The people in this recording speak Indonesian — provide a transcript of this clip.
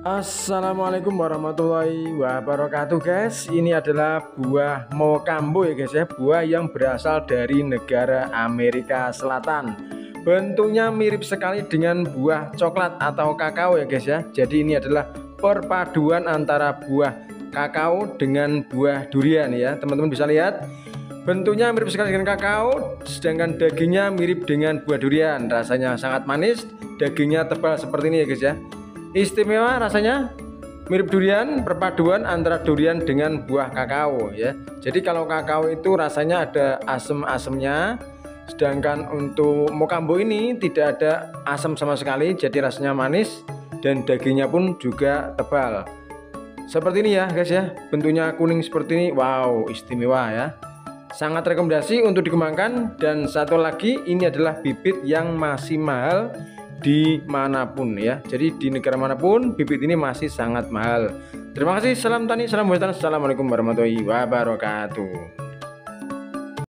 Assalamualaikum warahmatullahi wabarakatuh guys. Ini adalah buah mokambo ya guys ya. Buah yang berasal dari negara Amerika Selatan. Bentuknya mirip sekali dengan buah coklat atau kakao ya guys ya. Jadi ini adalah perpaduan antara buah kakao dengan buah durian ya. Teman-teman bisa lihat. Bentuknya mirip sekali dengan kakao Sedangkan dagingnya mirip dengan buah durian. Rasanya sangat manis Dagingnya tebal seperti ini ya guys ya istimewa rasanya mirip durian perpaduan antara durian dengan buah kakao ya. Jadi kalau kakao itu rasanya ada asam-asamnya sedangkan untuk mokambo ini tidak ada asam sama sekali jadi rasanya manis dan dagingnya pun juga tebal. Seperti ini ya guys ya. Bentuknya kuning seperti ini wow istimewa ya. Sangat rekomendasi untuk dikembangkan. Dan satu lagi ini adalah bibit yang masih mahal di mana pun ya. Jadi di negara mana pun bibit ini masih sangat mahal. Terima kasih salam tani salam buatan. Assalamualaikum warahmatullahi wabarakatuh